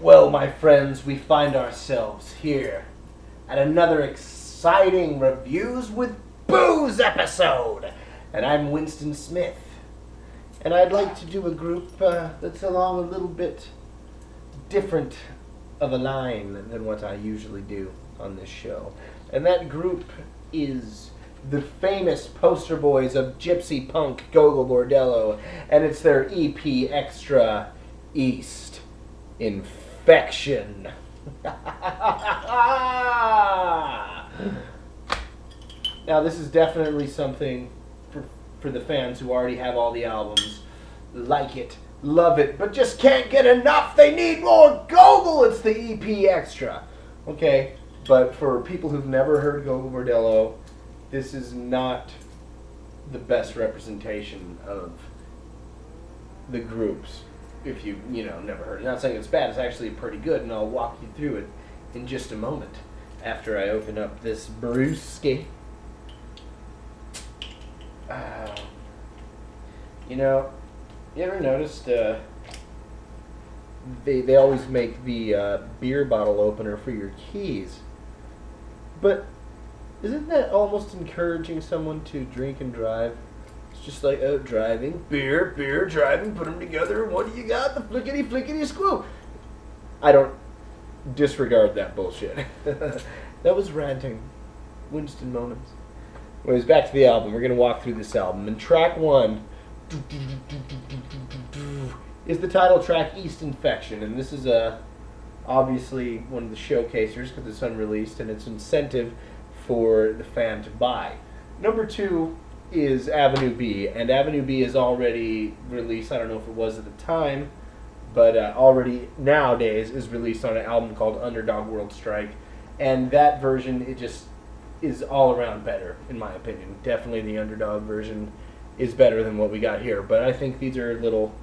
Well, my friends, we find ourselves here at another exciting Reviews with Booze episode. And I'm Winston Smith. And I'd like to do a group uh, that's along a little bit different of a line than what I usually do on this show. And that group is the famous poster boys of Gypsy Punk Gogol Bordello. And it's their EP Extra East Infection. now, this is definitely something for, for the fans who already have all the albums, like it, love it, but just can't get enough. They need more Gogol. It's the EP Extra. Okay, but for people who've never heard Gogol Bordello, this is not the best representation of the groups if you you know never heard it. Not saying it's bad. It's actually pretty good, and I'll walk you through it in just a moment after I open up this brewski. Uh, you know, you ever noticed uh, they they always make the uh, beer bottle opener for your keys, but isn't that almost encouraging someone to drink and drive? It's just like, oh, driving, beer, beer, driving, put them together. What do you got? The flickety flickety squoo. I don't disregard that bullshit. that was ranting. Winston moments. Anyways, back to the album. We're gonna walk through this album. And track one is the title track "East Infection," and this is a obviously one of the showcasers because it's unreleased and it's incentive for the fan to buy. Number two is Avenue B, and Avenue B is already released. I don't know if it was at the time, but uh, already nowadays is released on an album called Underdog World Strike, and that version it just is all around better in my opinion. Definitely the Underdog version is better than what we got here, but I think these are a little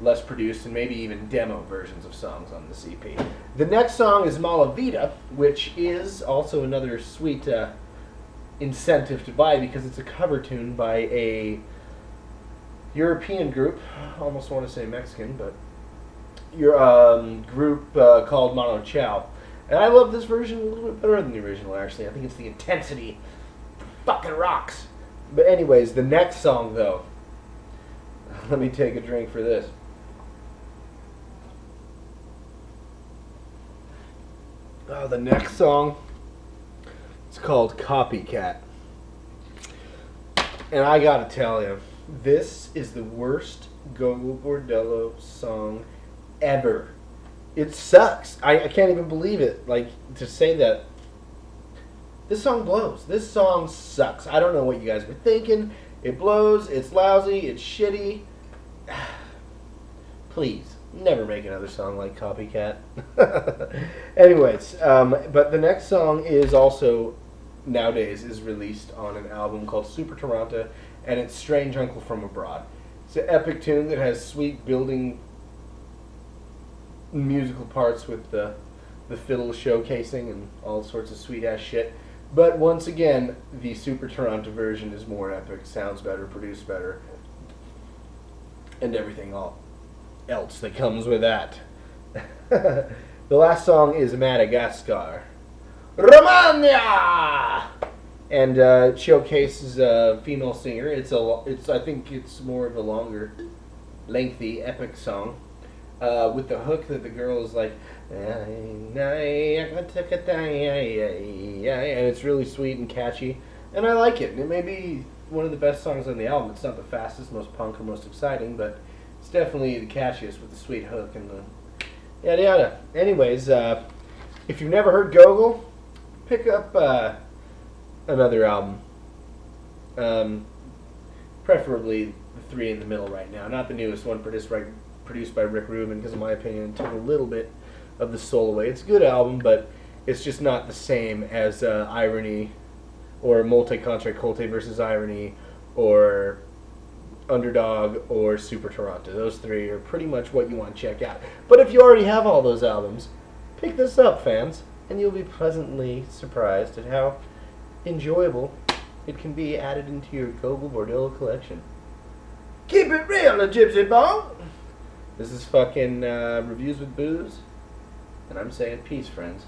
less produced and maybe even demo versions of songs on the EP. The next song is Mala Vida, which is also another sweet uh, incentive to buy because it's a cover tune by a European group. I almost want to say Mexican, but your um, group uh, called Manu Chao. And I love this version a little bit better than the original, actually. I think it's the intensity. Fucking rocks. But anyways, the next song, though. Let me take a drink for this. Oh, the next song it's called Copycat. And I gotta tell you, this is the worst Gogol Bordello song ever. It sucks. I, I can't even believe it. Like, to say that. This song blows. This song sucks. I don't know what you guys were thinking. It blows. It's lousy. It's shitty. Please, never make another song like Copycat. Anyways, um, but the next song is also nowadays is released on an album called Super Taranta, and it's Strange Uncle from Abroad. It's an epic tune that has sweet building musical parts with the the fiddle showcasing and all sorts of sweet ass shit. But once again, the Super Taranta version is more epic, sounds better, produced better, and everything all else that comes with that. the last song is Madagascar. Romania, and uh, showcases a female singer. It's a, it's I think it's more of a longer, lengthy, epic song, uh, with the hook that the girl is like, and it's really sweet and catchy, and I like it. It may be one of the best songs on the album. It's not the fastest, most punk, or most exciting, but it's definitely the catchiest with the sweet hook and the yada yada. Anyways, uh, if you've never heard Gogol, pick up uh, another album. Um, preferably the three in the middle right now, not the newest one produced by, produced by Rick Rubin, because in my opinion took a little bit of the soul away. It's a good album, but it's just not the same as uh, Irony or Multi Kontra Culti versus Irony or Underdog or Super Taranta. Those three are pretty much what you want to check out. But if you already have all those albums, pick this up, fans and you'll be pleasantly surprised at how enjoyable it can be added into your Gogol Bordello collection. Keep it real, a gypsy bone! This is fucking uh, Reviews with Booze. And I'm saying peace, friends.